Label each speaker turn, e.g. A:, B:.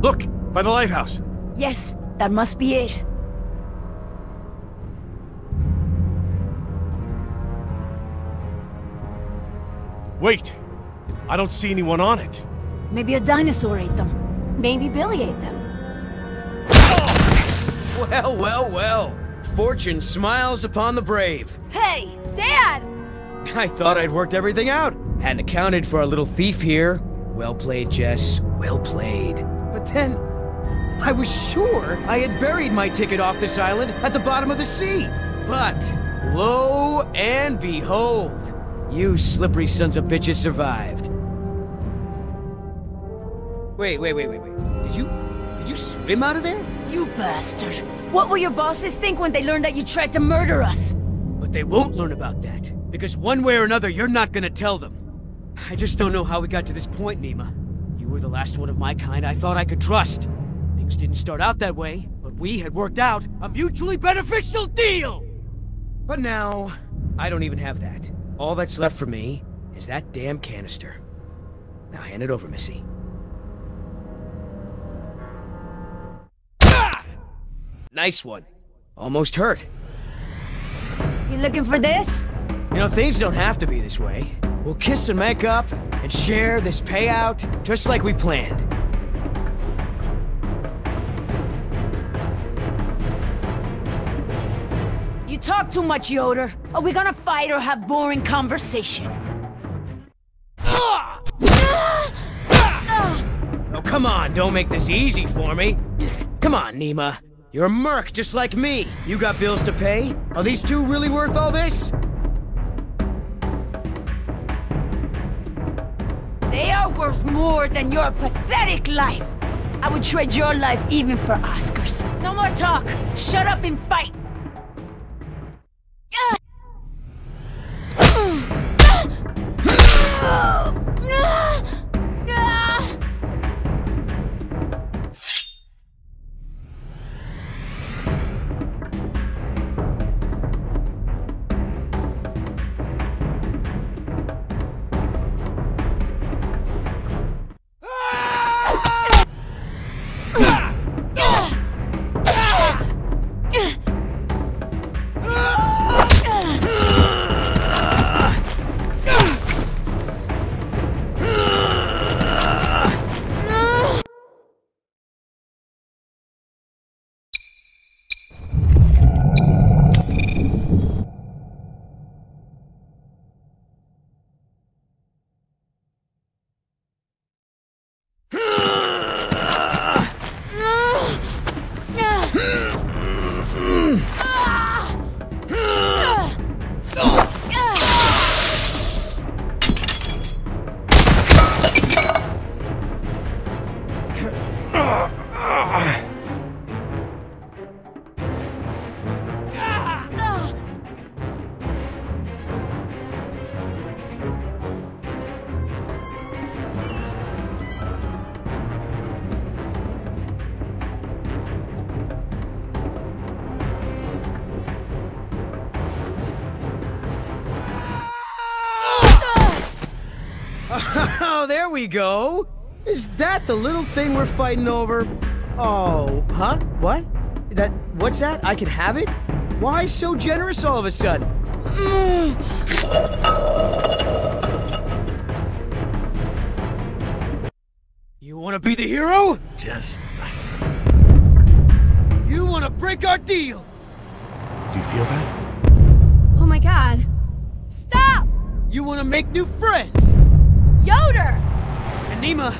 A: Look, by the lighthouse.
B: Yes, that must be it.
A: Wait! I don't see anyone on it.
B: Maybe a dinosaur ate them. Maybe Billy ate them.
C: Oh, well, well, well. Fortune smiles upon the brave.
B: Hey, Dad!
C: I thought I'd worked everything out. Hadn't accounted for our little thief here. Well played, Jess. Well played. But then, I was sure I had buried my ticket off this island at the bottom of the sea. But, lo and behold, you slippery sons of bitches survived. Wait, wait, wait, wait, wait. Did you... did you swim out of there?
B: You bastard. What will your bosses think when they learn that you tried to murder us?
C: But they won't learn about that. Because one way or another, you're not gonna tell them. I just don't know how we got to this point, Nima. You were the last one of my kind I thought I could trust. Things didn't start out that way, but we had worked out a mutually beneficial deal! But now, I don't even have that. All that's left for me is that damn canister. Now hand it over, Missy. Ah! Nice one. Almost hurt.
B: You looking for this?
C: You know, things don't have to be this way. We'll kiss and make up, and share this payout, just like we planned.
B: You talk too much, Yoder. Are we gonna fight or have boring conversation?
C: Oh, come on, don't make this easy for me. Come on, Nima. You're a merc just like me. You got bills to pay? Are these two really worth all this?
B: They are worth more than your pathetic life. I would trade your life even for Oscar's. No more talk. Shut up and fight. Ah!
C: Oh, there we go. Is that the little thing we're fighting over? Oh, huh? What? That, what's that? I can have it? Why so generous all of a sudden? Mm. You wanna be the hero?
A: Just...
C: You wanna break our deal?
A: Do you feel that?
B: Oh my god. Stop!
C: You wanna make new friends?
B: Yoder!
C: And Nima,